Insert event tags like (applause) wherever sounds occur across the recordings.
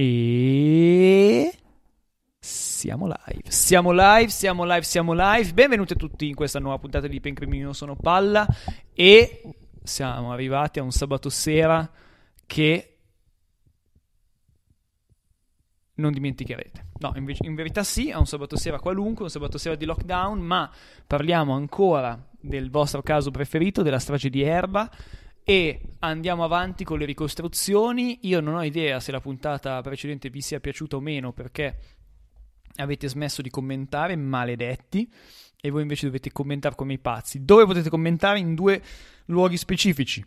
E siamo live. Siamo live, siamo live, siamo live. Benvenuti a tutti in questa nuova puntata di Pencrimino sono Palla e siamo arrivati a un sabato sera che non dimenticherete. No, in, in, verità sì, è un sabato sera qualunque, un sabato sera di lockdown, ma parliamo ancora del vostro caso preferito, della strage di Erba e andiamo avanti con le ricostruzioni. Io non ho idea se la puntata precedente vi sia piaciuta o meno perché avete smesso di commentare, maledetti, e voi invece dovete commentare come i pazzi. Dove potete commentare? In due luoghi specifici.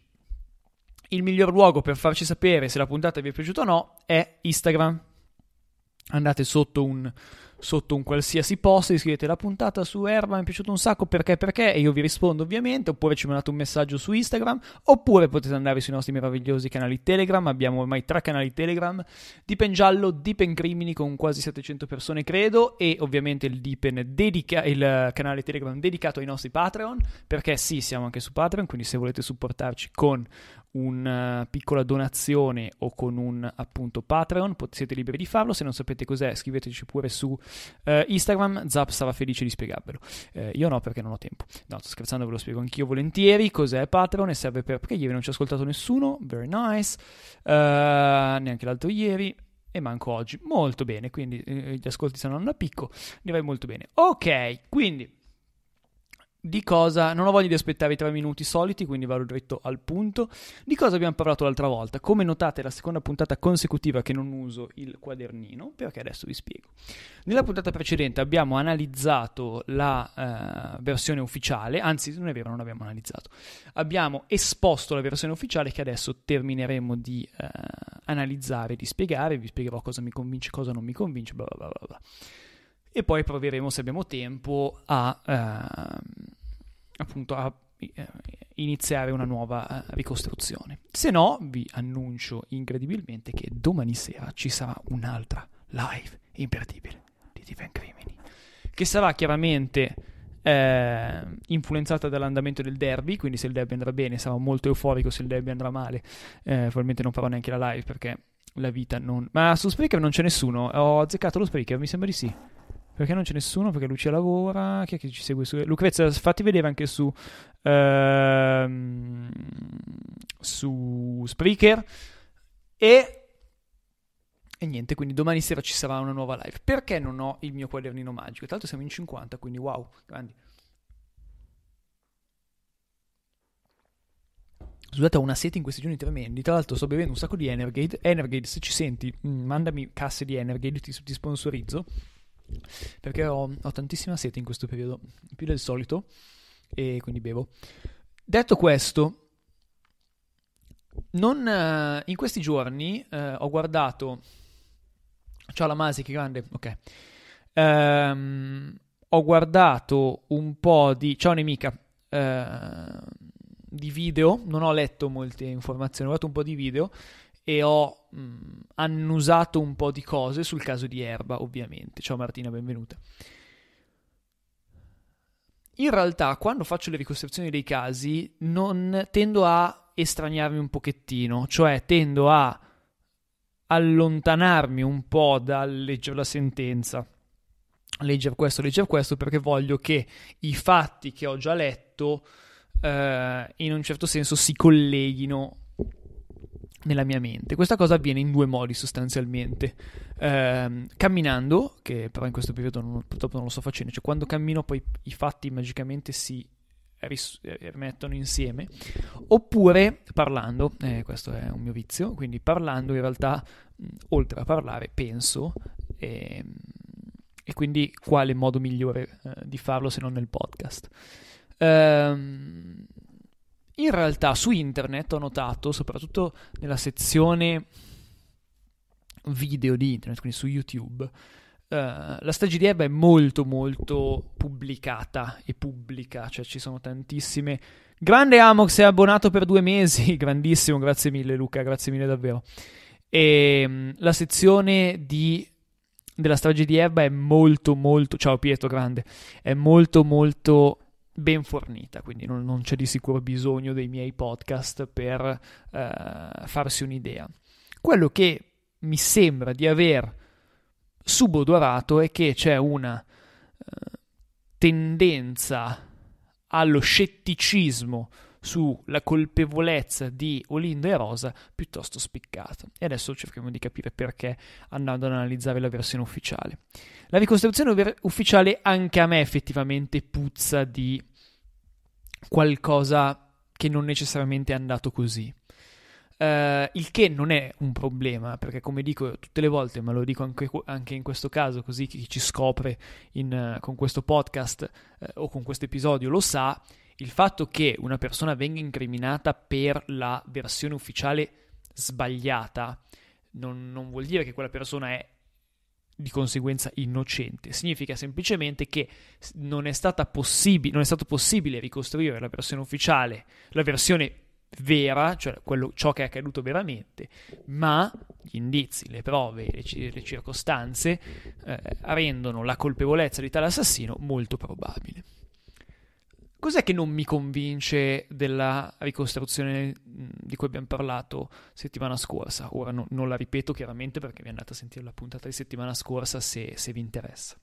Il miglior luogo per farci sapere se la puntata vi è piaciuta o no è Instagram. Andate sotto un sotto un qualsiasi post, scrivete la puntata su Erba, mi è piaciuto un sacco perché perché? E io vi rispondo ovviamente, oppure ci mandate un messaggio su Instagram, oppure potete andare sui nostri meravigliosi canali Telegram, abbiamo ormai tre canali Telegram, Dipen Giallo, Dipen Crimini con quasi 700 persone credo e ovviamente il Dipen dedica- il canale Telegram dedicato ai nostri Patreon, perché sì, siamo anche su Patreon, quindi se volete supportarci con una piccola donazione o con un appunto Patreon, siete liberi di farlo. Se non sapete cos'è, scriveteci pure su uh, Instagram. Zap sarà felice di spiegarvelo. Uh, io no, perché non ho tempo. No, sto scherzando, ve lo spiego anch'io volentieri. Cos'è Patreon e serve per. Perché ieri non ci ha ascoltato nessuno. Very nice. Uh, neanche l'altro ieri. E manco oggi. Molto bene. Quindi gli ascolti saranno a picco. Direi molto bene. Ok, quindi di cosa, non ho voglia di aspettare i tre minuti soliti, quindi vado dritto al punto. Di cosa abbiamo parlato l'altra volta? Come notate è la seconda puntata consecutiva che non uso il quadernino, perché adesso vi spiego. Nella puntata precedente abbiamo analizzato la uh, versione ufficiale, anzi non è vero, non abbiamo analizzato. Abbiamo esposto la versione ufficiale che adesso termineremo di uh, analizzare, di spiegare, vi spiegherò cosa mi convince, cosa non mi convince, bla bla bla bla e poi proveremo se abbiamo tempo a eh, appunto a eh, iniziare una nuova eh, ricostruzione. Se no, vi annuncio incredibilmente che domani sera ci sarà un'altra live imperdibile di Divine Crimini, che sarà chiaramente eh, influenzata dall'andamento del derby, quindi se il derby andrà bene sarò molto euforico, se il derby andrà male eh, probabilmente non farò neanche la live perché la vita non... Ma su Spreaker non c'è nessuno, ho azzeccato lo Spreaker, mi sembra di sì. Perché non c'è nessuno? Perché Lucia lavora. Chi è che ci segue su. Lucrezia, fatti vedere anche su. Ehm, su Spreaker. E. E niente, quindi domani sera ci sarà una nuova live. Perché non ho il mio quadernino magico? Tra l'altro siamo in 50, quindi wow, grandi. Scusate, ho una sete in questi giorni tremendi. Tra l'altro, sto bevendo un sacco di Energate. Energate, se ci senti, mm, mandami casse di Energate, ti, ti sponsorizzo perché ho, ho tantissima sete in questo periodo, più del solito, e quindi bevo. Detto questo, non, uh, in questi giorni uh, ho guardato. Ciao la Masi, che grande, ok. Um, ho guardato un po' di. Ciao nemica. Uh, di video, non ho letto molte informazioni, ho guardato un po' di video e ho mh, mm, annusato un po' di cose sul caso di Erba, ovviamente. Ciao Martina, benvenuta. In realtà, quando faccio le ricostruzioni dei casi, non tendo a estraniarmi un pochettino, cioè tendo a allontanarmi un po' dal leggere la sentenza, leggere questo, leggere questo, perché voglio che i fatti che ho già letto eh, in un certo senso si colleghino nella mia mente. Questa cosa avviene in due modi sostanzialmente. Eh, camminando, che però in questo periodo non, purtroppo non lo sto facendo, cioè quando cammino poi i fatti magicamente si ris- rimettono insieme, oppure parlando, eh, questo è un mio vizio, quindi parlando in realtà, mh, oltre a parlare, penso, e, ehm, e quindi quale modo migliore eh, di farlo se non nel podcast. Ehm in realtà su internet ho notato, soprattutto nella sezione video di internet, quindi su YouTube, uh, la strage di Erba è molto molto pubblicata e pubblica, cioè ci sono tantissime... Grande Amox è abbonato per due mesi, (laughs) grandissimo, grazie mille Luca, grazie mille davvero. E um, la sezione di della strage di Erba è molto molto ciao Pietro grande è molto molto ben fornita, quindi non, non, c'è di sicuro bisogno dei miei podcast per eh, farsi un'idea. Quello che mi sembra di aver subodorato è che c'è una uh, tendenza allo scetticismo sulla colpevolezza di Olindo e Rosa piuttosto spiccata. E adesso cerchiamo di capire perché andando ad analizzare la versione ufficiale. La ricostruzione ufficiale anche a me effettivamente puzza di qualcosa che non necessariamente è andato così. Uh, il che non è un problema, perché come dico tutte le volte, ma lo dico anche, anche in questo caso, così chi ci scopre in, uh, con questo podcast uh, o con questo episodio lo sa, il fatto che una persona venga incriminata per la versione ufficiale sbagliata non, non vuol dire che quella persona è di conseguenza innocente. Significa semplicemente che non è, possib- non è, stato possibile ricostruire la versione ufficiale, la versione vera, cioè quello, ciò che è accaduto veramente, ma gli indizi, le prove, le, le circostanze eh, rendono la colpevolezza di tale assassino molto probabile. Cos'è che non mi convince della ricostruzione di cui abbiamo parlato settimana scorsa? Ora no, non la ripeto chiaramente perché vi andate a sentire la puntata di settimana scorsa se, se vi interessa.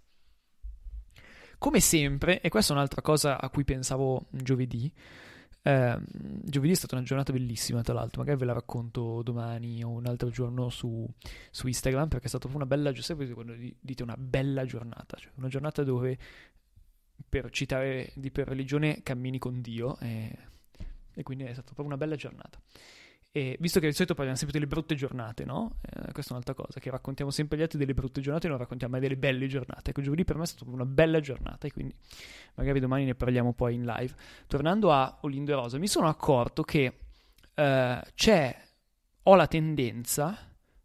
Come sempre, e questa è un'altra cosa a cui pensavo giovedì, eh, giovedì è stata una giornata bellissima, tra l'altro, magari ve la racconto domani o un altro giorno su, su Instagram, perché è stata una bella giornata, quando dite una bella giornata, cioè una giornata dove per citare di per religione, cammini con Dio e, e, quindi è stata proprio una bella giornata. E visto che di solito parliamo sempre delle brutte giornate, no? Eh, questa è un'altra cosa, che raccontiamo sempre agli altri delle brutte giornate e non raccontiamo mai delle belle giornate. Ecco, giovedì per me è stata una bella giornata e quindi magari domani ne parliamo poi in live. Tornando a Olindo e Rosa, mi sono accorto che eh, c'è, ho la tendenza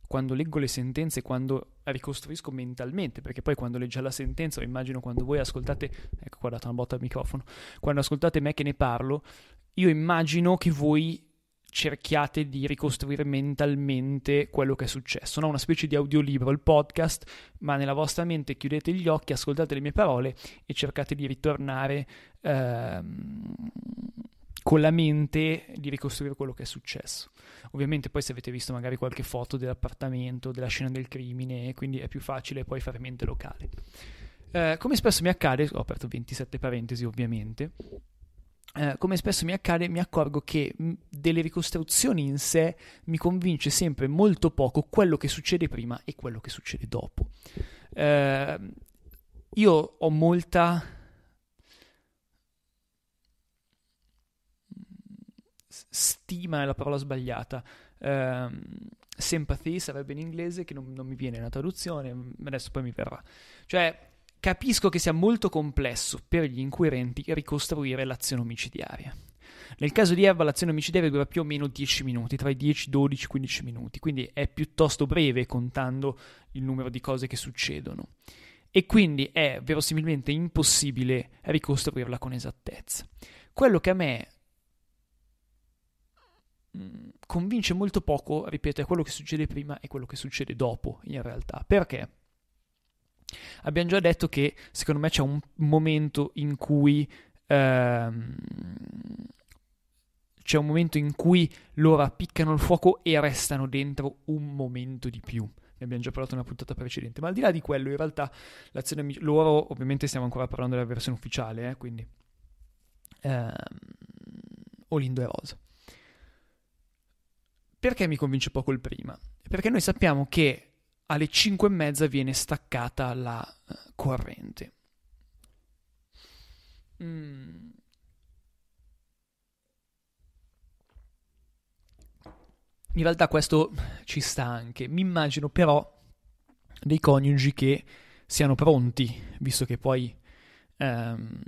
quando leggo le sentenze, quando ricostruisco mentalmente, perché poi quando leggo la sentenza, o immagino quando voi ascoltate, ecco qua ho una botta al microfono, quando ascoltate me che ne parlo, io immagino che voi cerchiate di ricostruire mentalmente quello che è successo, no? una specie di audiolibro, il podcast, ma nella vostra mente chiudete gli occhi, ascoltate le mie parole e cercate di ritornare ehm, con la mente di ricostruire quello che è successo. Ovviamente poi se avete visto magari qualche foto dell'appartamento, della scena del crimine, quindi è più facile poi fare mente locale. Eh, come spesso mi accade, ho aperto 27 parentesi ovviamente, eh, come spesso mi accade, mi accorgo che delle ricostruzioni in sé mi convince sempre molto poco quello che succede prima e quello che succede dopo. Eh, io ho molta stima è la parola sbagliata. Uh, sympathy sarebbe in inglese, che non, non mi viene la traduzione, adesso poi mi verrà. Cioè, capisco che sia molto complesso per gli inquirenti ricostruire l'azione omicidiaria. Nel caso di Erba l'azione omicidiaria dura più o meno 10 minuti, tra i 10, 12, 15 minuti, quindi è piuttosto breve contando il numero di cose che succedono. E quindi è verosimilmente impossibile ricostruirla con esattezza. Quello che a me Mm, convince molto poco, ripeto, è quello che succede prima e quello che succede dopo, in realtà. Perché? Abbiamo già detto che secondo me c'è un momento in cui ehm, c'è un momento in cui loro appiccano il fuoco e restano dentro un momento di più. Ne abbiamo già parlato una puntata precedente, ma al di là di quello, in realtà l'azione loro, ovviamente stiamo ancora parlando della versione ufficiale, eh, quindi ehm, Olindo e Rosa. Perché mi convince poco il prima? Perché noi sappiamo che alle 5 e mezza viene staccata la uh, corrente. Mm. In realtà questo ci sta anche. Mi immagino però dei coniugi che siano pronti, visto che poi ehm,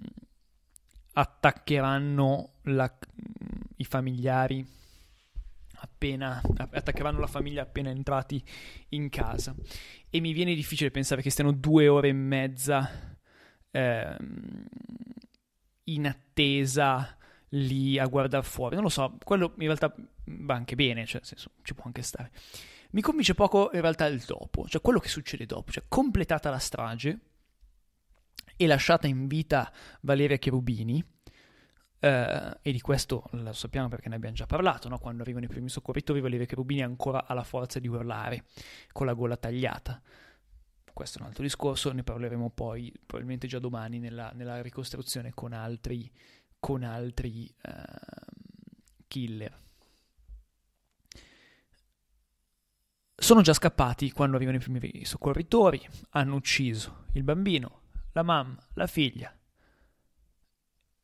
attaccheranno la, i familiari appena attaccavano la famiglia appena entrati in casa. E mi viene difficile pensare che stiano due ore e mezza ehm, in attesa lì a guardare fuori. Non lo so quello in realtà va anche bene cioè nel senso ci può anche stare. Mi convince poco in realtà il dopo cioè quello che succede dopo cioè completata la strage e lasciata in vita Valeria Cherubini Uh, e di questo lo sappiamo perché ne abbiamo già parlato, no? quando arrivano i primi soccorritori Valerio Cherubini ancora ha la forza di urlare con la gola tagliata. Questo è un altro discorso, ne parleremo poi probabilmente già domani nella, nella ricostruzione con altri, con altri uh, killer. Sono già scappati quando arrivano i primi soccorritori, hanno ucciso il bambino, la mamma, la figlia,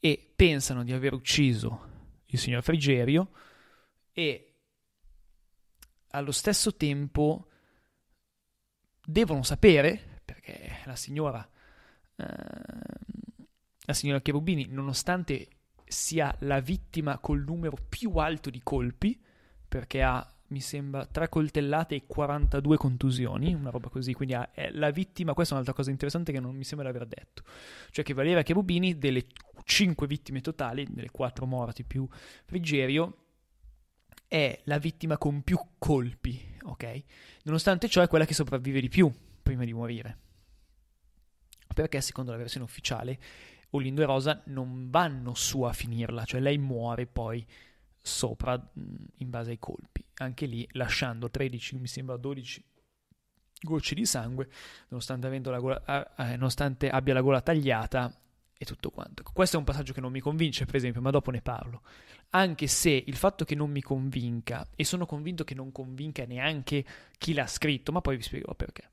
e pensano di aver ucciso il signor Frigerio e allo stesso tempo devono sapere, perché la signora, eh, la signora Cherubini, nonostante sia la vittima col numero più alto di colpi, perché ha mi sembra, 3 coltellate e 42 contusioni, una roba così, quindi è la vittima, questa è un'altra cosa interessante che non mi sembra di aver detto, cioè che Valeria Cherubini, delle 5 vittime totali, delle 4 morti più Frigerio, è la vittima con più colpi, ok? Nonostante ciò è quella che sopravvive di più prima di morire. Perché secondo la versione ufficiale Olindo e Rosa non vanno su a finirla, cioè lei muore poi sopra in base ai colpi. Anche lì lasciando 13, mi sembra 12 gocce di sangue, nonostante, la gola, eh, nonostante abbia la gola tagliata e tutto quanto. Questo è un passaggio che non mi convince, per esempio, ma dopo ne parlo. Anche se il fatto che non mi convinca, e sono convinto che non convinca neanche chi l'ha scritto, ma poi vi spiegherò perché.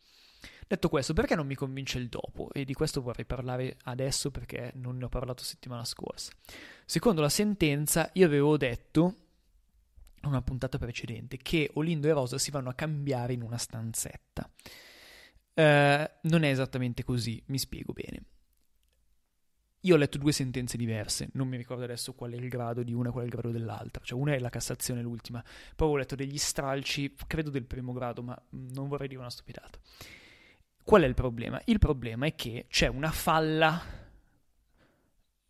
Detto questo, perché non mi convince il dopo? E di questo vorrei parlare adesso perché non ne ho parlato settimana scorsa. Secondo la sentenza, io avevo detto in una puntata precedente che Olindo e Rosa si vanno a cambiare in una stanzetta. Uh, non è esattamente così, mi spiego bene. Io ho letto due sentenze diverse, non mi ricordo adesso qual è il grado di una e qual è il grado dell'altra, cioè una è la Cassazione, l'ultima, poi ho letto degli stralci, credo del primo grado, ma non vorrei dire una stupidata. Qual è il problema? Il problema è che c'è una falla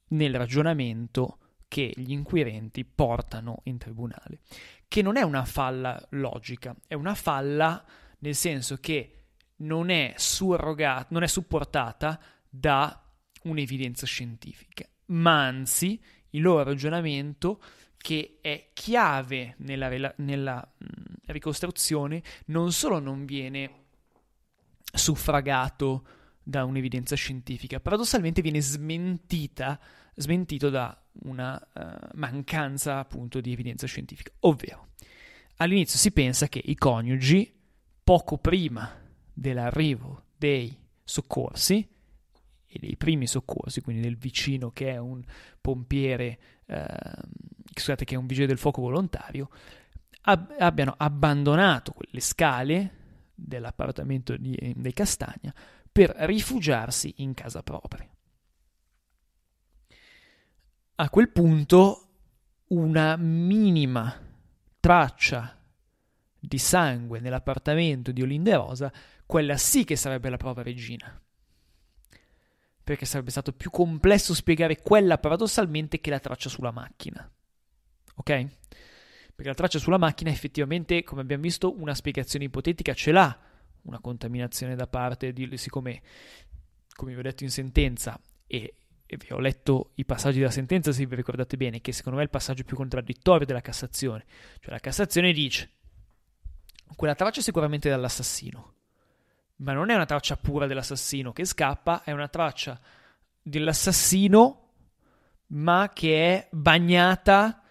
nel ragionamento che gli inquirenti portano in tribunale, che non è una falla logica, è una falla nel senso che non è surrogata, non è supportata da un'evidenza scientifica, ma anzi il loro ragionamento che è chiave nella, nella ricostruzione non solo non viene suffragato da un'evidenza scientifica, paradossalmente viene smentita, smentito da una uh, mancanza appunto di evidenza scientifica, ovvero all'inizio si pensa che i coniugi, poco prima dell'arrivo dei soccorsi e dei primi soccorsi, quindi del vicino che è un pompiere, eh, scusate, che è un vigile del fuoco volontario, ab- abbiano abbandonato le scale dell'appartamento di, dei Castagna per rifugiarsi in casa propria. A quel punto una minima traccia di sangue nell'appartamento di Olinda Rosa, quella sì che sarebbe la prova regina. Perché sarebbe stato più complesso spiegare quella paradossalmente che la traccia sulla macchina. Ok? Perché la traccia sulla macchina effettivamente, come abbiamo visto, una spiegazione ipotetica ce l'ha, una contaminazione da parte di, siccome, come vi ho detto in sentenza, e, e vi ho letto i passaggi della sentenza, se vi ricordate bene, che secondo me è il passaggio più contraddittorio della Cassazione, cioè la Cassazione dice, quella traccia è sicuramente dall'assassino, ma non è una traccia pura dell'assassino che scappa, è una traccia dell'assassino ma che è bagnata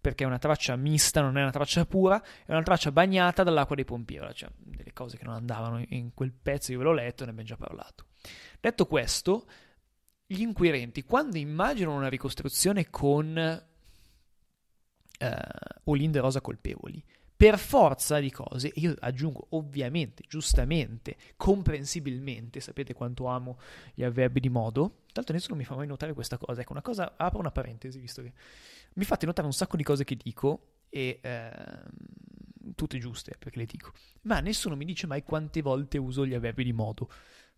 perché è una traccia mista, non è una traccia pura, è una traccia bagnata dall'acqua dei pompieri, cioè delle cose che non andavano in quel pezzo, io ve l'ho letto, ne abbiamo già parlato. Detto questo, gli inquirenti, quando immaginano una ricostruzione con eh, e Rosa colpevoli, per forza di cose, io aggiungo ovviamente, giustamente, comprensibilmente, sapete quanto amo gli avverbi di modo, tanto nessuno mi fa mai notare questa cosa, ecco una cosa, apro una parentesi, visto che mi fate notare un sacco di cose che dico e eh, tutte giuste perché le dico, ma nessuno mi dice mai quante volte uso gli avverbi di modo.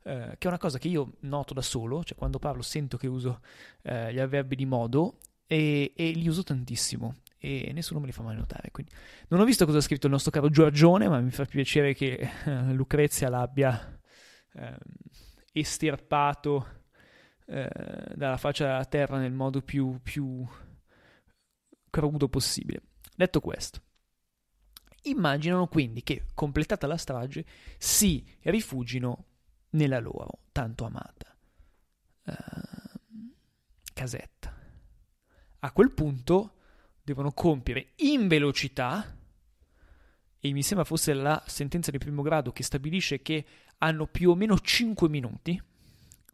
Eh, che è una cosa che io noto da solo, cioè quando parlo sento che uso eh, gli avverbi di modo e, e, li uso tantissimo e nessuno me li fa mai notare. Quindi non ho visto cosa ha scritto il nostro caro Giorgione, ma mi fa piacere che eh, Lucrezia l'abbia ehm, estirpato eh, dalla faccia della terra nel modo più, più crudo possibile. Detto questo, immaginano quindi che, completata la strage, si rifugino nella loro tanto amata uh, casetta. A quel punto devono compiere in velocità, e mi sembra fosse la sentenza di primo grado che stabilisce che hanno più o meno 5 minuti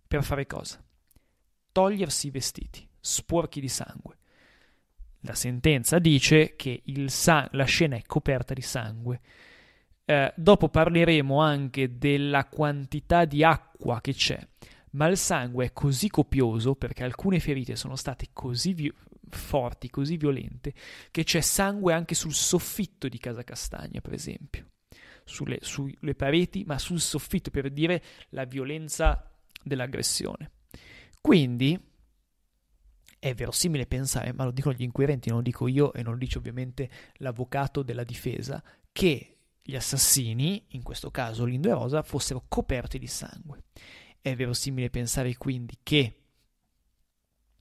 per fare cosa? Togliersi i vestiti, sporchi di sangue. La sentenza dice che sa- la scena è coperta di sangue. Eh, dopo parleremo anche della quantità di acqua che c'è, ma il sangue è così copioso perché alcune ferite sono state così vi- forti, così violente, che c'è sangue anche sul soffitto di Casa Castagna, per esempio, sulle, sulle pareti, ma sul soffitto per dire la violenza dell'aggressione. Quindi è verosimile pensare, ma lo dicono gli inquirenti, non lo dico io e non lo dice ovviamente l'avvocato della difesa, che gli assassini, in questo caso Lindo e Rosa, fossero coperti di sangue. È verosimile pensare quindi che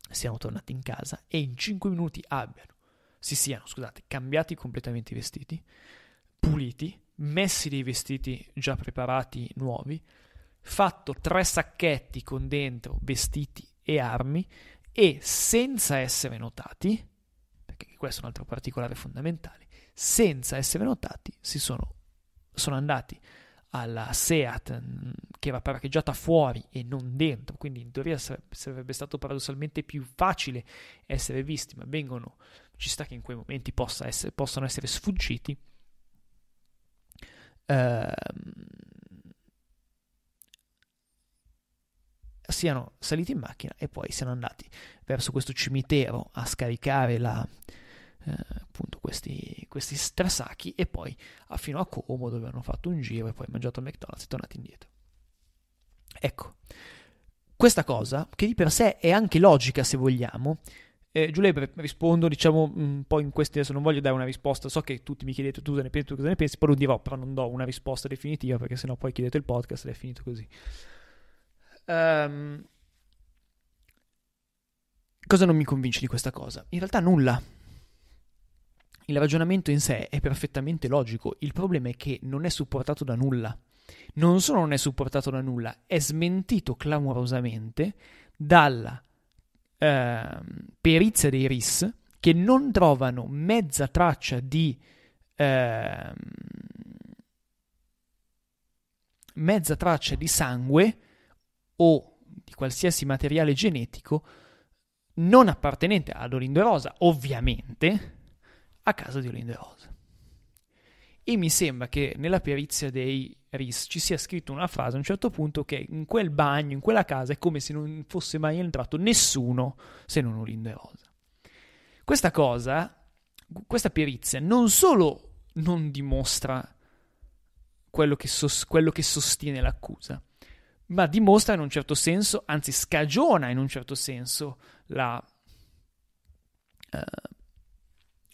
siano tornati in casa e in 5 minuti abbiano, si siano, scusate, cambiati completamente i vestiti, puliti, messi dei vestiti già preparati nuovi, fatto tre sacchetti con dentro vestiti e armi e senza essere notati, perché questo è un altro particolare fondamentale, senza essere notati si sono, sono andati alla SEAT mm, che era parcheggiata fuori e non dentro, quindi in teoria sarebbe stato paradossalmente più facile essere visti, ma vengono, ci sta che in quei momenti possa essere, possano essere sfuggiti. Uh, siano saliti in macchina e poi siano andati verso questo cimitero a scaricare la, eh, appunto questi, questi strasacchi e poi a, fino a Como dove hanno fatto un giro e poi mangiato al McDonald's e tornati indietro. Ecco, questa cosa, che di per sé è anche logica se vogliamo, eh, Giulia, rispondo diciamo un po' in questi, adesso non voglio dare una risposta, so che tutti mi chiedete tu cosa ne pensi, tu cosa ne pensi, poi lo dirò, però non do una risposta definitiva perché sennò poi chiedete il podcast ed è finito così. Um, cosa non mi convince di questa cosa? In realtà nulla. Il ragionamento in sé è perfettamente logico, il problema è che non è supportato da nulla. Non solo non è supportato da nulla, è smentito clamorosamente dalla eh, perizia dei RIS che non trovano mezza traccia di eh, mezza traccia di sangue o di qualsiasi materiale genetico non appartenente ad Olindo Rosa, ovviamente, a casa di Olindo Rosa. E mi sembra che nella perizia dei RIS ci sia scritto una frase a un certo punto che in quel bagno, in quella casa, è come se non fosse mai entrato nessuno se non Olindo Rosa. Questa cosa, questa perizia, non solo non dimostra quello che, sos- quello che sostiene l'accusa, ma dimostra in un certo senso, anzi scagiona in un certo senso la uh,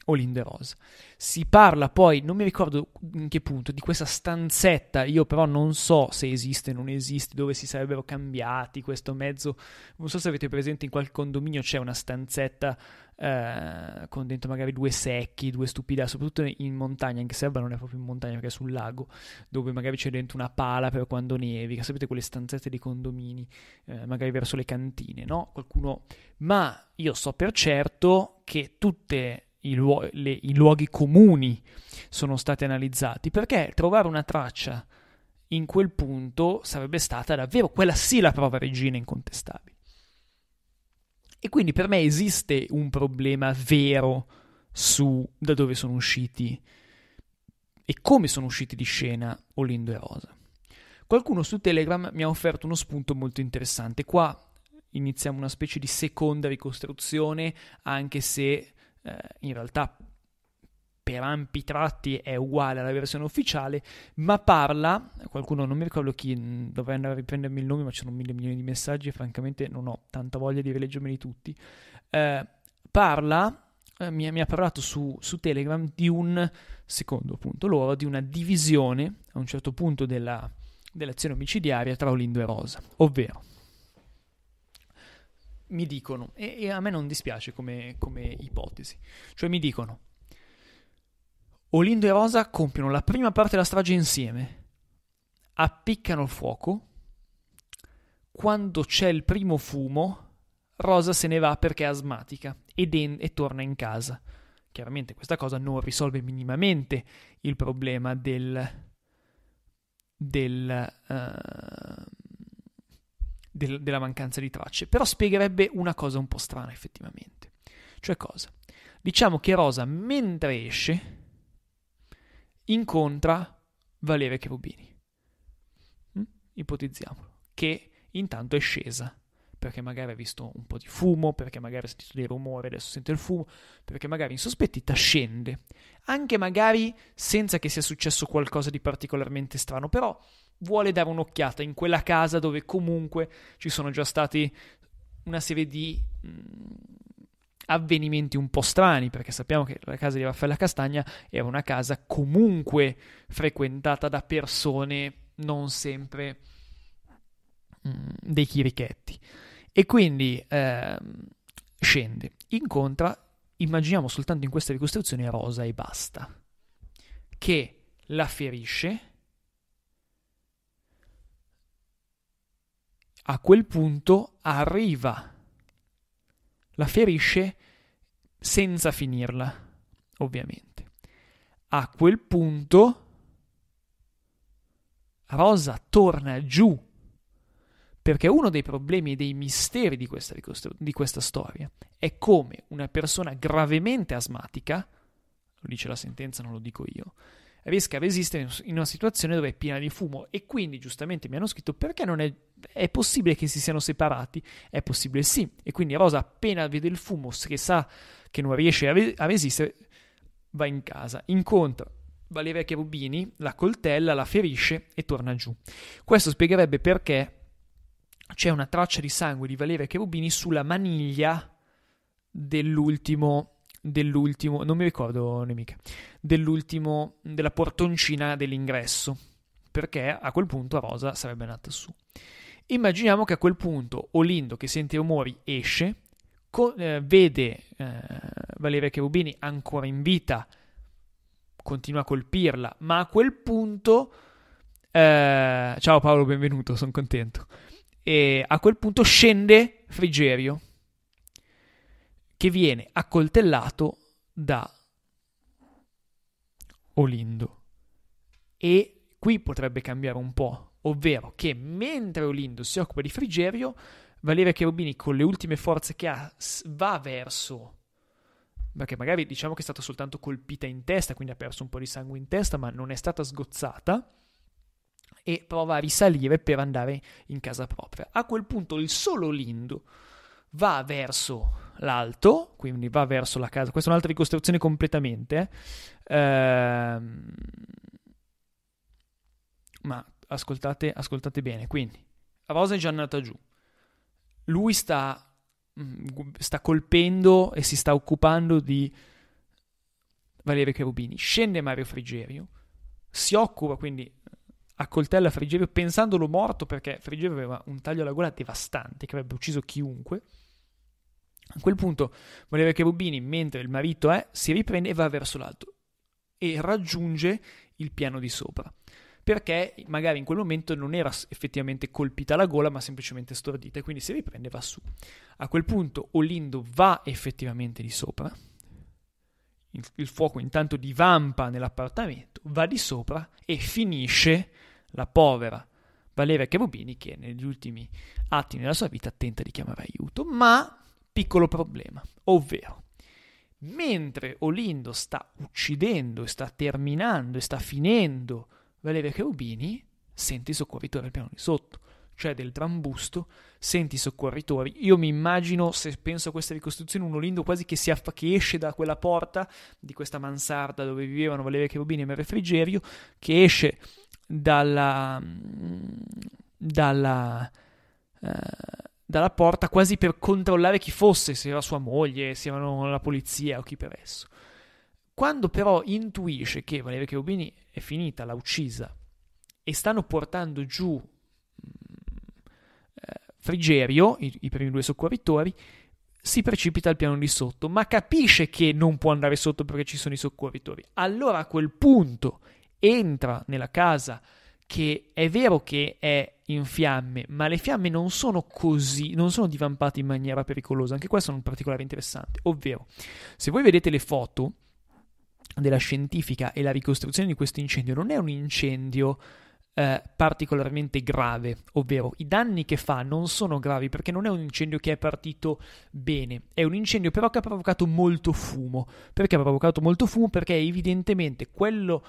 Olinde Rose. Si parla poi, non mi ricordo in che punto, di questa stanzetta, io però non so se esiste o non esiste, dove si sarebbero cambiati questo mezzo, non so se avete presente in qualche condominio c'è una stanzetta eh, con dentro magari due secchi, due stupidità, soprattutto in montagna, anche se non è proprio in montagna perché è sul lago, dove magari c'è dentro una pala per quando nevica, sapete quelle stanzette dei condomini, eh, magari verso le cantine, no? Qualcuno... Ma io so per certo che tutte i, luo- le, i luoghi comuni sono stati analizzati, perché trovare una traccia in quel punto sarebbe stata davvero quella sì la prova regina incontestabile. E quindi per me esiste un problema vero su da dove sono usciti e come sono usciti di scena Olindo e Rosa. Qualcuno su Telegram mi ha offerto uno spunto molto interessante. Qua iniziamo una specie di seconda ricostruzione, anche se eh, in realtà per ampi tratti è uguale alla versione ufficiale, ma parla, qualcuno non mi ricordo chi, mm, dovrei andare a riprendermi il nome, ma c'erano mille milioni di messaggi e francamente non ho tanta voglia di rileggermeli tutti, eh, parla, eh, mi, mi, ha parlato su, su, Telegram di un, secondo appunto loro, di una divisione a un certo punto della, dell'azione omicidiaria tra Olindo e Rosa, ovvero mi dicono, e, e, a me non dispiace come, come ipotesi, cioè mi dicono, Olindo e Rosa compiono la prima parte della strage insieme, appiccano il fuoco, quando c'è il primo fumo, Rosa se ne va perché è asmatica e, den- e torna in casa. Chiaramente questa cosa non risolve minimamente il problema del, del, uh, del, della mancanza di tracce, però spiegherebbe una cosa un po' strana effettivamente. Cioè cosa? Diciamo che Rosa mentre esce incontra Valeria Cherubini. Mm? Ipotizziamolo. Che intanto è scesa perché magari ha visto un po' di fumo, perché magari ha sentito dei rumori, adesso sente il fumo, perché magari insospettita scende, anche magari senza che sia successo qualcosa di particolarmente strano, però vuole dare un'occhiata in quella casa dove comunque ci sono già stati una serie di mh, mm, avvenimenti un po' strani, perché sappiamo che la casa di Raffaella Castagna era una casa comunque frequentata da persone non sempre mm, dei chirichetti. E quindi eh, scende, incontra, immaginiamo soltanto in questa ricostruzione Rosa e basta, che la ferisce. A quel punto arriva, la ferisce senza finirla, ovviamente. A quel punto Rosa torna giù perché uno dei problemi e dei misteri di questa, di questa storia è come una persona gravemente asmatica, lo dice la sentenza, non lo dico io, riesca a resistere in una situazione dove è piena di fumo e quindi giustamente mi hanno scritto perché non è, è possibile che si siano separati? È possibile sì. E quindi Rosa appena vede il fumo che sa che non riesce a, a resistere va in casa incontra Valeria Cherubini la coltella la ferisce e torna giù. Questo spiegherebbe perché c'è una traccia di sangue di Valeria Cherubini sulla maniglia dell'ultimo dell'ultimo, non mi ricordo nemica, dell'ultimo, della portoncina dell'ingresso, perché a quel punto Rosa sarebbe nata su. Immaginiamo che a quel punto Olindo, che sente rumori, esce, co- eh, vede eh, Valeria Cherubini ancora in vita, continua a colpirla, ma a quel punto... Eh, ciao Paolo, benvenuto, sono contento e a quel punto scende Frigerio, che viene accoltellato da Olindo. E qui potrebbe cambiare un po', ovvero che mentre Olindo si occupa di Frigerio, Valeria Cherubini con le ultime forze che ha va verso perché magari diciamo che è stata soltanto colpita in testa, quindi ha perso un po' di sangue in testa, ma non è stata sgozzata e prova a risalire per andare in casa propria. A quel punto il solo Lindo va verso l'alto, quindi va verso la casa. Questa è un'altra ricostruzione completamente. Eh. Ehm, ma ascoltate, ascoltate bene. Quindi, Rosa è già andata giù. Lui sta, mm, sta colpendo e si sta occupando di Valerio Cherubini. Scende Mario Frigerio, si occupa quindi accoltella Frigerio pensandolo morto perché Frigerio aveva un taglio alla gola devastante che avrebbe ucciso chiunque. A quel punto voleva che Rubini, mentre il marito è, si riprende e va verso l'alto e raggiunge il piano di sopra. Perché magari in quel momento non era effettivamente colpita la gola, ma semplicemente stordita, e quindi si riprende e va su. A quel punto Olindo va effettivamente di sopra. Il, fuoco intanto divampa nell'appartamento, va di sopra e finisce la povera Valeria Cherubini che negli ultimi attimi della sua vita tenta di chiamare aiuto, ma piccolo problema, ovvero mentre Olindo sta uccidendo sta terminando e sta finendo Valeria Cherubini, sente i soccorritori al piano di sotto, cioè del trambusto, senti i soccorritori. Io mi immagino, se penso a questa ricostruzione, un Olindo quasi che, aff- che esce da quella porta di questa mansarda dove vivevano Valeria Cherubini e il refrigerio, che esce dalla, dalla, eh, dalla porta quasi per controllare chi fosse, se era sua moglie, se erano la polizia o chi per esso. Quando però intuisce che Valeria Cherubini è finita, l'ha uccisa, e stanno portando giù eh, Frigerio, i, i primi due soccorritori, si precipita al piano di sotto, ma capisce che non può andare sotto perché ci sono i soccorritori. Allora a quel punto entra nella casa che è vero che è in fiamme, ma le fiamme non sono così, non sono divampate in maniera pericolosa. Anche questo è un particolare interessante. Ovvero, se voi vedete le foto della scientifica e la ricostruzione di questo incendio, non è un incendio eh, particolarmente grave, ovvero i danni che fa non sono gravi perché non è un incendio che è partito bene, è un incendio però che ha provocato molto fumo. Perché ha provocato molto fumo? Perché evidentemente quello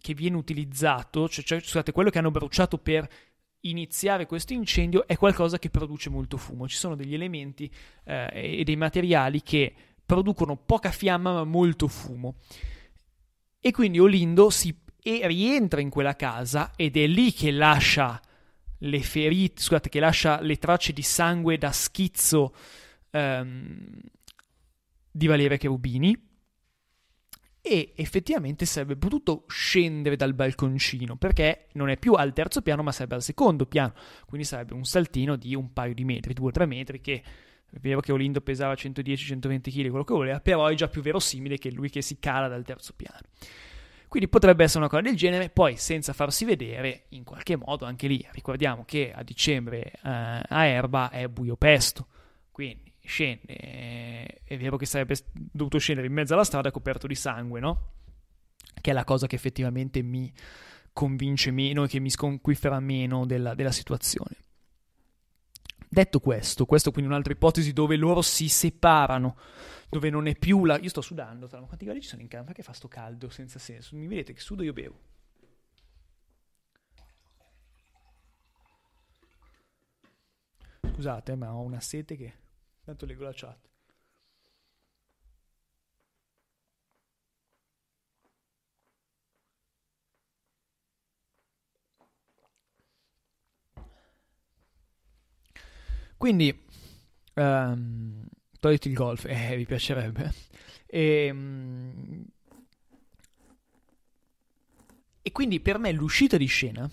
che viene utilizzato, cioè, cioè, scusate, quello che hanno bruciato per iniziare questo incendio è qualcosa che produce molto fumo. Ci sono degli elementi eh, e dei materiali che producono poca fiamma ma molto fumo. E quindi Olindo si e rientra in quella casa ed è lì che lascia le ferite, scusate, che lascia le tracce di sangue da schizzo ehm, di Valeria Cherubini e effettivamente sarebbe potuto scendere dal balconcino perché non è più al terzo piano ma sarebbe al secondo piano, quindi sarebbe un saltino di un paio di metri, due o tre metri che è vero che Olindo pesava 110-120 kg, quello che voleva, però è già più verosimile che lui che si cala dal terzo piano. Quindi potrebbe essere una cosa del genere, poi senza farsi vedere, in qualche modo anche lì, ricordiamo che a dicembre eh, a Erba è buio pesto, quindi scende, è vero che sarebbe dovuto scendere in mezzo alla strada coperto di sangue, no? Che è la cosa che effettivamente mi convince meno e che mi sconquiffera meno della, della situazione. Detto questo, questo è quindi un'altra ipotesi dove loro si separano, dove non è più la... Io sto sudando, ma quanti gradi ci sono in campo? Perché fa sto caldo senza senso? Mi vedete che sudo io bevo. Scusate, ma ho una sete che... Tanto leggo la chat. Quindi, um, togliti il golf, eh, vi piacerebbe. E, um, e quindi per me l'uscita di scena,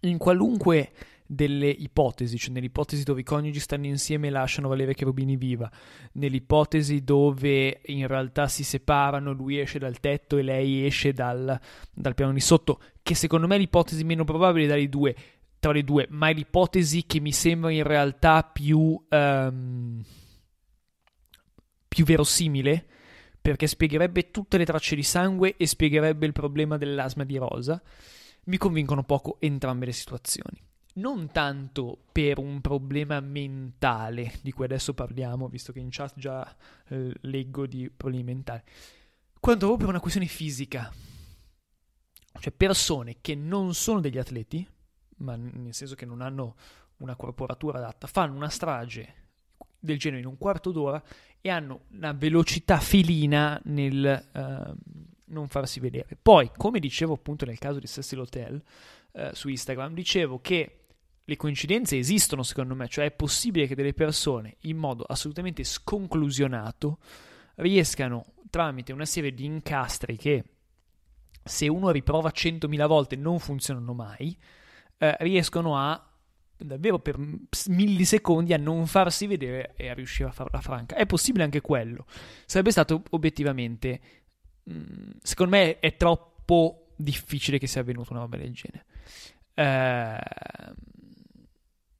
in qualunque delle ipotesi, cioè nell'ipotesi dove i coniugi stanno insieme e lasciano Valeria Cherubini viva, nell'ipotesi dove in realtà si separano, lui esce dal tetto e lei esce dal, dal piano di sotto, che secondo me è l'ipotesi meno probabile dalle due, tra le due, ma è l'ipotesi che mi sembra in realtà più, um, più verosimile, perché spiegherebbe tutte le tracce di sangue e spiegherebbe il problema dell'asma di Rosa, mi convincono poco entrambe le situazioni non tanto per un problema mentale, di cui adesso parliamo, visto che in chat già eh, leggo di problemi mentali, quanto proprio per una questione fisica. Cioè persone che non sono degli atleti, ma nel senso che non hanno una corporatura adatta, fanno una strage del genere in un quarto d'ora e hanno una velocità felina nel uh, non farsi vedere. Poi, come dicevo appunto nel caso di Cecil Hotel uh, su Instagram, dicevo che le coincidenze esistono secondo me, cioè è possibile che delle persone in modo assolutamente sconclusionato riescano tramite una serie di incastri che se uno riprova 100.000 volte non funzionano mai, eh, riescono a davvero per millisecondi a non farsi vedere e a riuscire a farla franca. È possibile anche quello. Sarebbe stato obiettivamente, mh, mm, secondo me è troppo difficile che sia avvenuta una roba del genere. Eh,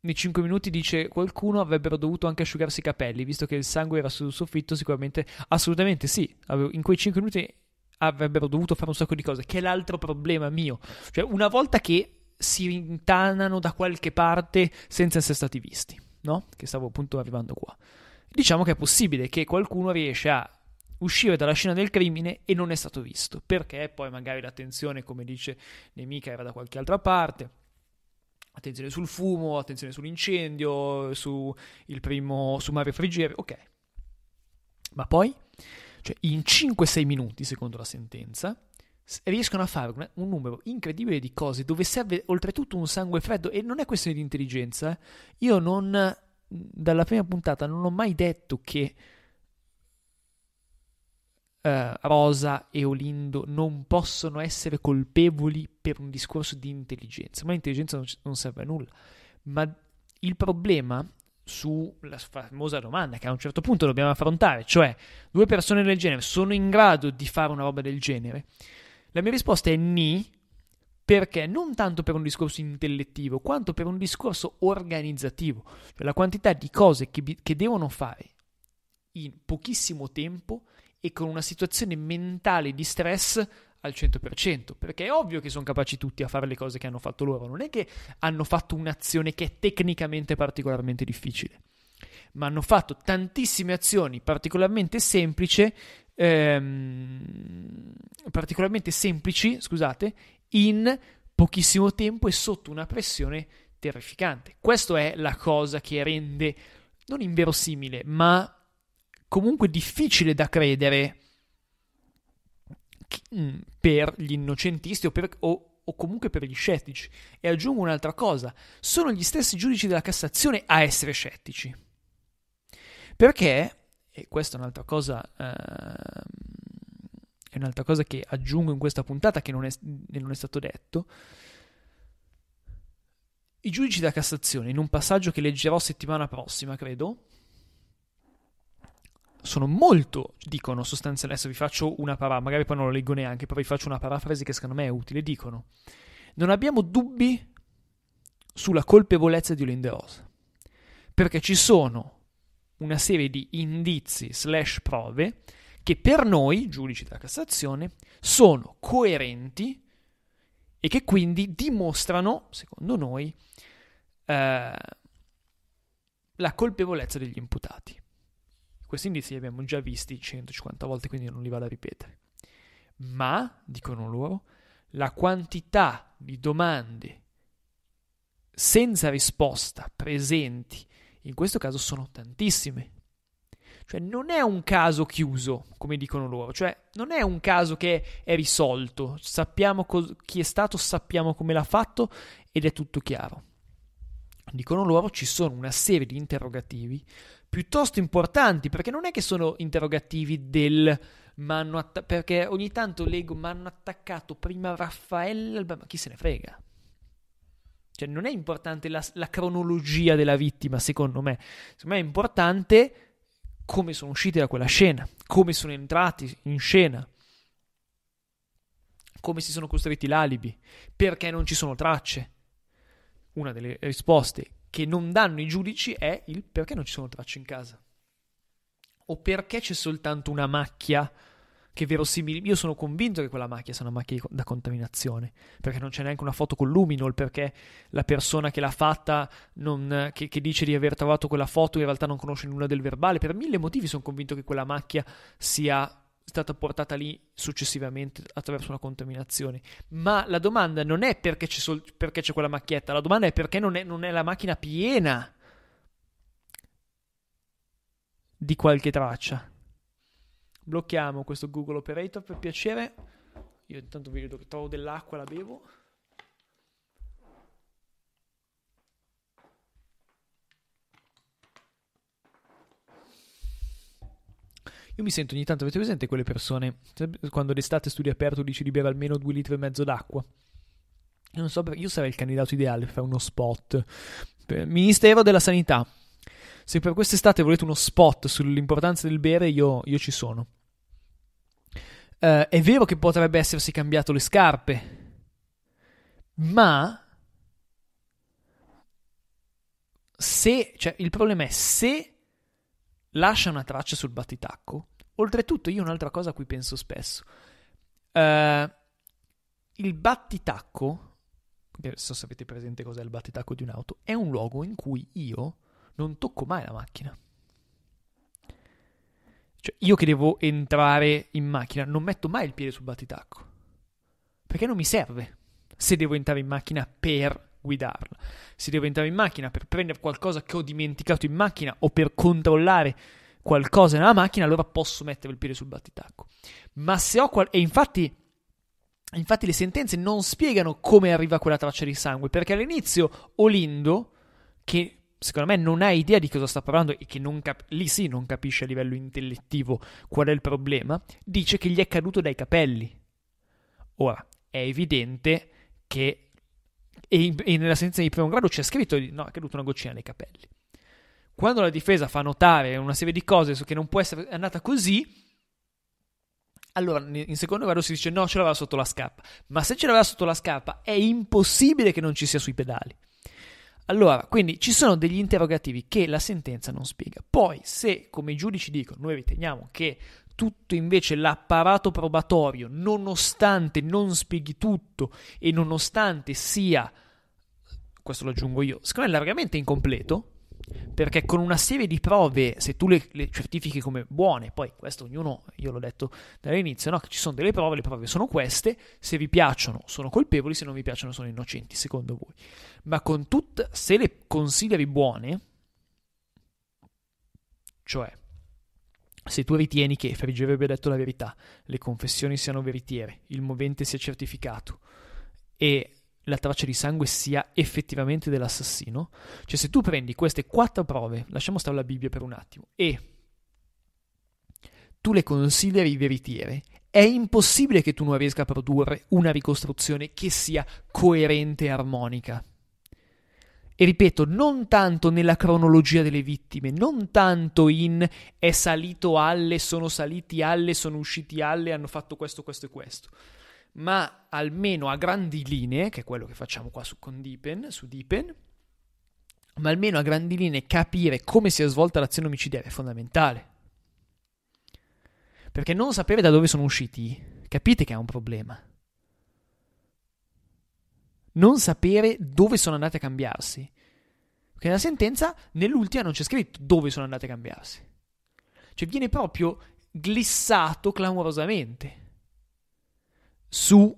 nei 5 minuti dice qualcuno avrebbero dovuto anche asciugarsi i capelli, visto che il sangue era sul soffitto, sicuramente, assolutamente sì, in quei 5 minuti avrebbero dovuto fare un sacco di cose, che è l'altro problema mio. Cioè, una volta che si rintanano da qualche parte senza essere stati visti, no? Che stavo appunto arrivando qua. Diciamo che è possibile che qualcuno riesca a uscire dalla scena del crimine e non è stato visto, perché poi magari l'attenzione, come dice Nemica, era da qualche altra parte attenzione sul fumo, attenzione sull'incendio, su il primo Mario Frigieri, ok. Ma poi, cioè in 5-6 minuti, secondo la sentenza, riescono a fare un, un, numero incredibile di cose dove serve oltretutto un sangue freddo e non è questione di intelligenza. Io non, dalla prima puntata, non ho mai detto che uh, Rosa e Olindo non possono essere colpevoli per un discorso di intelligenza, ma l'intelligenza non, non serve a nulla. ma il problema sulla famosa domanda che a un certo punto dobbiamo affrontare, cioè due persone del genere sono in grado di fare una roba del genere? La mia risposta è ni, perché non tanto per un discorso intellettivo, quanto per un discorso organizzativo, cioè la quantità di cose che, che devono fare in pochissimo tempo e con una situazione mentale di stress al 100%, perché è ovvio che sono capaci tutti a fare le cose che hanno fatto loro, non è che hanno fatto un'azione che è tecnicamente particolarmente difficile, ma hanno fatto tantissime azioni particolarmente semplici, ehm, particolarmente semplici, scusate, in pochissimo tempo e sotto una pressione terrificante. Questa è la cosa che rende non inverosimile, ma comunque difficile da credere mm, per gli innocentisti o, per, o, o, comunque per gli scettici. E aggiungo un'altra cosa, sono gli stessi giudici della Cassazione a essere scettici. Perché, e questa è un'altra cosa, eh, è un'altra cosa che aggiungo in questa puntata che non è, non è stato detto, i giudici della Cassazione, in un passaggio che leggerò settimana prossima, credo, sono molto, dicono sostanzialmente, adesso vi faccio una parafrasi, magari poi non lo leggo neanche, però vi faccio una parafrasi che secondo me è utile, dicono, non abbiamo dubbi sulla colpevolezza di Olin De Rosa, perché ci sono una serie di indizi slash prove che per noi, giudici della Cassazione, sono coerenti e che quindi dimostrano, secondo noi, eh, la colpevolezza degli imputati. Questi indizi li abbiamo già visti 150 volte, quindi non li vado a ripetere. Ma, dicono loro, la quantità di domande senza risposta presenti in questo caso sono tantissime. Cioè non è un caso chiuso, come dicono loro, cioè non è un caso che è risolto, sappiamo cos- chi è stato, sappiamo come l'ha fatto ed è tutto chiaro. Dicono loro ci sono una serie di interrogativi piuttosto importanti, perché non è che sono interrogativi del m'hanno atta- perché ogni tanto leggo mi hanno attaccato prima Raffaele, ma chi se ne frega? Cioè non è importante la, la cronologia della vittima, secondo me. Secondo me è importante come sono usciti da quella scena, come sono entrati in scena, come si sono costruiti l'alibi, perché non ci sono tracce. Una delle risposte che non danno i giudici è il perché non ci sono tracce in casa. O perché c'è soltanto una macchia che verosimile. Io sono convinto che quella macchia sia una macchia da contaminazione, perché non c'è neanche una foto con luminol, perché la persona che l'ha fatta, non, che, che, dice di aver trovato quella foto, in realtà non conosce nulla del verbale. Per mille motivi sono convinto che quella macchia sia stata portata lì successivamente attraverso una contaminazione. Ma la domanda non è perché c'è, sol- perché c'è quella macchietta, la domanda è perché non è, non è la macchina piena di qualche traccia. Blocchiamo questo Google Operator per piacere. Io intanto vedo che trovo dell'acqua, la bevo. Io mi sento ogni tanto, avete presente quelle persone, quando d'estate studi aperto dici di bere almeno due litri e mezzo d'acqua? Io non so, io sarei il candidato ideale per fare uno spot. Ministero della Sanità. Se per quest'estate volete uno spot sull'importanza del bere, io, io ci sono. Uh, è vero che potrebbe essersi cambiato le scarpe, ma se, cioè, il problema è se lascia una traccia sul battitacco. Oltretutto, io un'altra cosa a cui penso spesso. Uh, il battitacco, non so se avete presente cos'è il battitacco di un'auto, è un luogo in cui io non tocco mai la macchina. Cioè, io che devo entrare in macchina non metto mai il piede sul battitacco. Perché non mi serve se devo entrare in macchina per guidarla. Se devo entrare in macchina per prendere qualcosa che ho dimenticato in macchina o per controllare qualcosa nella macchina, allora posso mettere il piede sul battitacco. Ma se ho qual- e infatti infatti le sentenze non spiegano come arriva quella traccia di sangue, perché all'inizio Olindo che secondo me non ha idea di cosa sta parlando e che cap- lì sì non capisce a livello intellettivo qual è il problema, dice che gli è caduto dai capelli. Ora, è evidente che e, in, e nella sentenza di primo grado c'è scritto che no, è caduta una goccina nei capelli. Quando la difesa fa notare una serie di cose che non può essere andata così, allora in secondo grado si dice no, ce l'aveva sotto la scarpa. Ma se ce l'aveva sotto la scarpa è impossibile che non ci sia sui pedali. Allora, quindi ci sono degli interrogativi che la sentenza non spiega. Poi, se come i giudici dicono, noi riteniamo che tutto invece l'apparato probatorio, nonostante non spieghi tutto e nonostante sia, questo lo aggiungo io, secondo me largamente incompleto, perché con una serie di prove, se tu le, le, certifichi come buone, poi questo ognuno, io l'ho detto dall'inizio, no? ci sono delle prove, le prove sono queste, se vi piacciono sono colpevoli, se non vi piacciono sono innocenti, secondo voi. Ma con tutte, se le consideri buone, cioè se tu ritieni che Frigevio abbia detto la verità, le confessioni siano veritiere, il movente sia certificato e la traccia di sangue sia effettivamente dell'assassino, cioè se tu prendi queste quattro prove, lasciamo stare la Bibbia per un attimo, e tu le consideri veritiere, è impossibile che tu non riesca a produrre una ricostruzione che sia coerente e armonica. E ripeto, non tanto nella cronologia delle vittime, non tanto in è salito alle, sono saliti alle, sono usciti alle, hanno fatto questo, questo e questo, ma almeno a grandi linee, che è quello che facciamo qua su, con Deepen, su Deepen, ma almeno a grandi linee capire come si è svolta l'azione omicidiaria è fondamentale. Perché non sapere da dove sono usciti, capite che è un problema non sapere dove sono andate a cambiarsi. Perché nella sentenza, nell'ultima, non c'è scritto dove sono andate a cambiarsi. Cioè viene proprio glissato clamorosamente su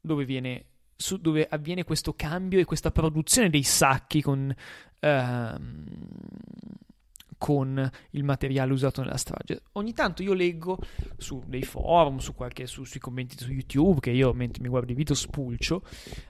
dove, viene, su dove avviene questo cambio e questa produzione dei sacchi con, ehm, con il materiale usato nella strage. Ogni tanto io leggo su dei forum, su qualche, su, sui commenti su YouTube, che io mentre mi guardo i video spulcio,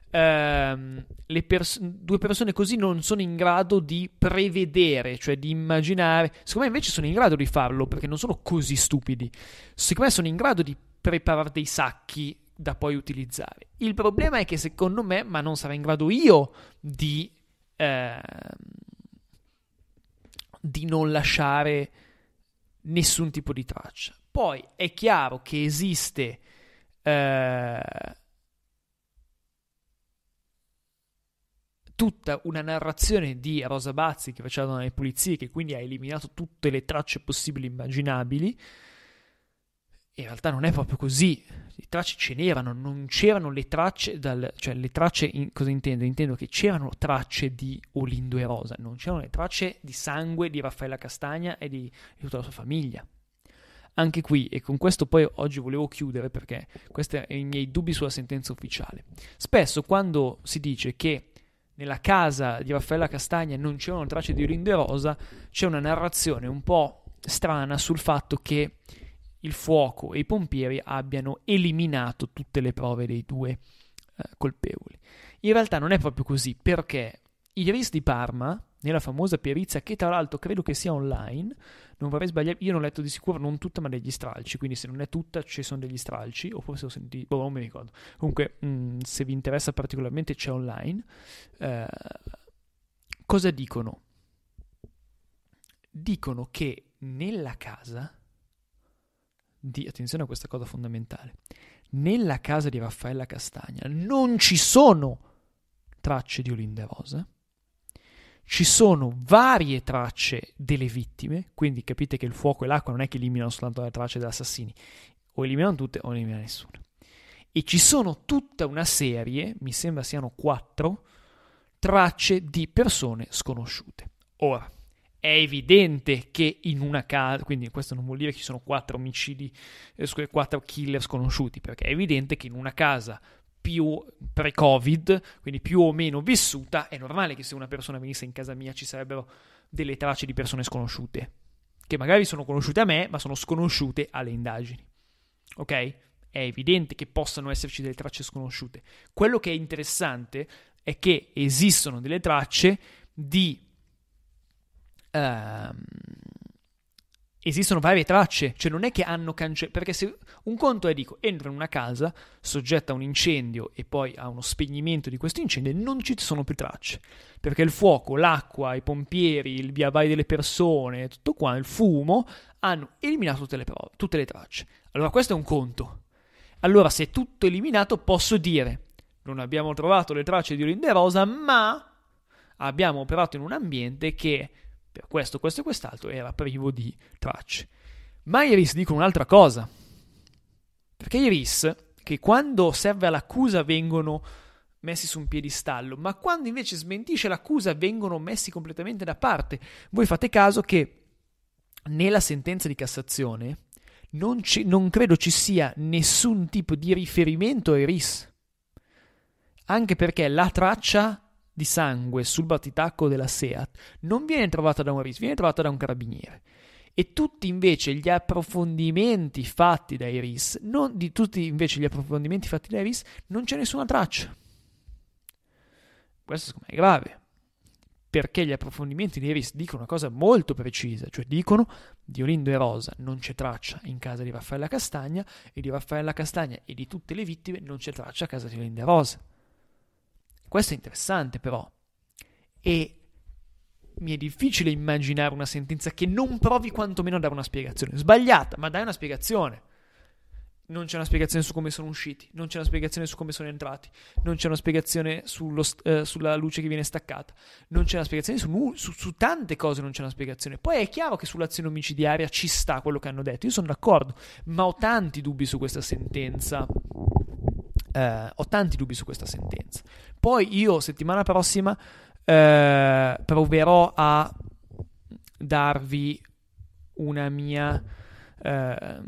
ehm, pers- due persone così non sono in grado di prevedere, cioè di immaginare. Secondo me invece sono in grado di farlo, perché non sono così stupidi. Secondo me sono in grado di preparare dei sacchi da poi utilizzare. Il problema è che secondo me, ma non sarò in grado io di... Ehm, di non lasciare nessun tipo di traccia. Poi è chiaro che esiste eh, tutta una narrazione di Rosa Bazzi che faceva le pulizie, che quindi ha eliminato tutte le tracce possibili e immaginabili in realtà non è proprio così. Le tracce ce n'erano, non c'erano le tracce, dal, cioè le tracce, in, cosa intendo? Intendo che c'erano tracce di Olindo e Rosa, non c'erano le tracce di sangue di Raffaella Castagna e di, di tutta la sua famiglia. Anche qui, e con questo poi oggi volevo chiudere perché questi sono i miei dubbi sulla sentenza ufficiale. Spesso quando si dice che nella casa di Raffaella Castagna non c'erano tracce di Olindo e Rosa, c'è una narrazione un po' strana sul fatto che il fuoco e i pompieri abbiano eliminato tutte le prove dei due eh, colpevoli. In realtà non è proprio così, perché il RIS di Parma, nella famosa perizia, che tra l'altro credo che sia online, non vorrei sbagliare, io non ho letto di sicuro non tutta, ma degli stralci, quindi se non è tutta ci sono degli stralci, o forse ho sentito, boh, non mi ricordo. Comunque, mh, mm, se vi interessa particolarmente c'è online. Eh, cosa dicono? Dicono che nella casa di, attenzione a questa cosa fondamentale, nella casa di Raffaella Castagna non ci sono tracce di Olinda Rosa, ci sono varie tracce delle vittime, quindi capite che il fuoco e l'acqua non è che eliminano soltanto le tracce degli assassini, o eliminano tutte o eliminano nessuna. E ci sono tutta una serie, mi sembra siano quattro, tracce di persone sconosciute. Ora, è evidente che in una casa, quindi questo non vuol dire che ci sono quattro omicidi, eh, quattro killer sconosciuti, perché è evidente che in una casa più pre-Covid, quindi più o meno vissuta, è normale che se una persona venisse in casa mia ci sarebbero delle tracce di persone sconosciute, che magari sono conosciute a me, ma sono sconosciute alle indagini. Ok? È evidente che possano esserci delle tracce sconosciute. Quello che è interessante è che esistono delle tracce di Ehm, esistono varie tracce, cioè non è che hanno cancellato, perché se un conto è, dico, entro in una casa, soggetta a un incendio e poi a uno spegnimento di questo incendio, non ci sono più tracce, perché il fuoco, l'acqua, i pompieri, il via vai delle persone, tutto qua, il fumo, hanno eliminato tutte le, prove, tutte le tracce. Allora questo è un conto. Allora se è tutto eliminato posso dire, non abbiamo trovato le tracce di Olinda Rosa, ma abbiamo operato in un ambiente che per questo, questo e quest'altro era privo di tracce. Ma i RIS dicono un'altra cosa. Perché i RIS, che quando serve all'accusa vengono messi su un piedistallo, ma quando invece smentisce l'accusa vengono messi completamente da parte. Voi fate caso che nella sentenza di Cassazione non, ci, non credo ci sia nessun tipo di riferimento ai RIS. Anche perché la traccia di sangue sul battitacco della SEAT non viene trovata da un RIS, viene trovata da un carabiniere. E tutti invece gli approfondimenti fatti dai RIS, non, di tutti invece gli approfondimenti fatti dai RIS, non c'è nessuna traccia. Questo secondo me è grave, perché gli approfondimenti dei RIS dicono una cosa molto precisa, cioè dicono di Olindo e Rosa non c'è traccia in casa di Raffaella Castagna e di Raffaella Castagna e di tutte le vittime non c'è traccia a casa di Olindo e Rosa. Questo è interessante però. E mi è difficile immaginare una sentenza che non provi quantomeno a dare una spiegazione. Sbagliata, ma dai una spiegazione. Non c'è una spiegazione su come sono usciti, non c'è una spiegazione su come sono entrati, non c'è una spiegazione sullo, eh, sulla luce che viene staccata, non c'è una spiegazione su, su, su, tante cose, non c'è una spiegazione. Poi è chiaro che sull'azione omicidiaria ci sta quello che hanno detto, io sono d'accordo, ma ho tanti dubbi su questa sentenza eh, ho tanti dubbi su questa sentenza. Poi io settimana prossima eh, proverò a darvi una mia eh,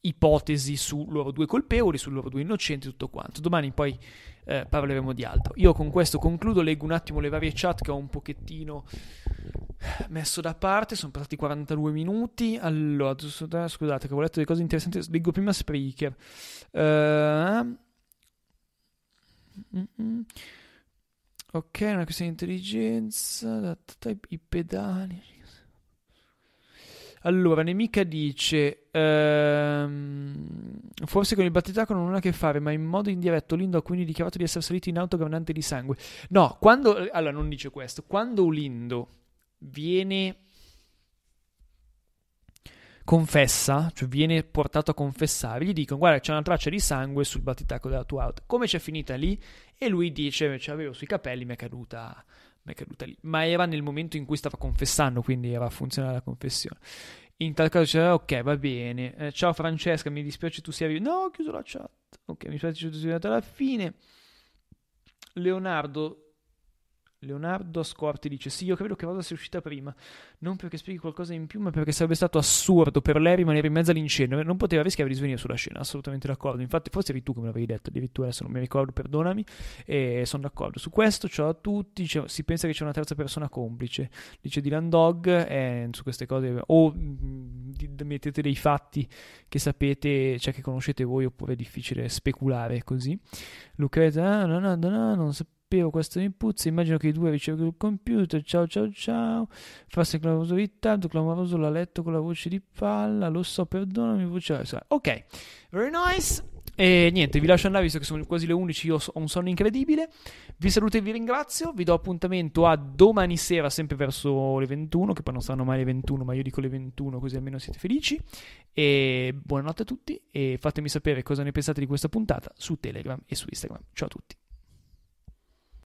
ipotesi su loro due colpevoli, su loro due innocenti, tutto quanto. Domani poi eh, parleremo di altro. Io con questo concludo, leggo un attimo le varie chat che ho un pochettino messo da parte, sono passati 42 minuti. Allora, scusate che ho letto delle cose interessanti, leggo prima Spreaker. Uh, Ok, una questione di intelligenza, i pedali. Allora, Nemica dice: ehm, Forse con il battitacco non ha a che fare, ma in modo indiretto Lindo ha quindi dichiarato di essere salito in auto granante di sangue. No, quando. Allora, non dice questo. Quando Lindo viene confessa, cioè viene portato a confessare, gli dicono guarda c'è una traccia di sangue sul battitacco della tua auto, come c'è finita lì? E lui dice ce l'avevo sui capelli, mi è caduta, mi è caduta lì, ma era nel momento in cui stava confessando, quindi era funzionale la confessione. In tal caso c'era ok, va bene, eh, ciao Francesca, mi dispiace tu sia arrivato, no ho chiuso la chat, ok, mi dispiace tu sia arrivato alla fine. Leonardo Leonardo Ascorti dice: Sì, io credo che Rosa sia uscita prima. Non perché spieghi qualcosa in più, ma perché sarebbe stato assurdo per lei rimanere in mezzo all'incendio. Non poteva rischiare di svenire sulla scena. Assolutamente d'accordo. Infatti, forse eri tu che me l'avevi detto. Addirittura adesso non mi ricordo, perdonami. E sono d'accordo su questo. Ciao a tutti. Cioè, si pensa che c'è una terza persona complice. Dice Dylan Dog. Eh, su queste cose. O mh, mm, mettete dei fatti che sapete, cioè che conoscete voi, oppure è difficile speculare così. Lucrezia, no, no, no, no, non sapevo sapevo questo mi puzza, immagino che i due ricevono il computer, ciao ciao ciao, farsi clamoroso ritardo, clamoroso l'ha letto con la voce di palla, lo so, perdonami, voce... Ok, very nice. E niente, vi lascio andare visto che sono quasi le 11, io ho un sonno incredibile. Vi saluto e vi ringrazio, vi do appuntamento a domani sera, sempre verso le 21, che poi non saranno mai le 21, ma io dico le 21 così almeno siete felici. E buonanotte a tutti e fatemi sapere cosa ne pensate di questa puntata su Telegram e su Instagram. Ciao a tutti.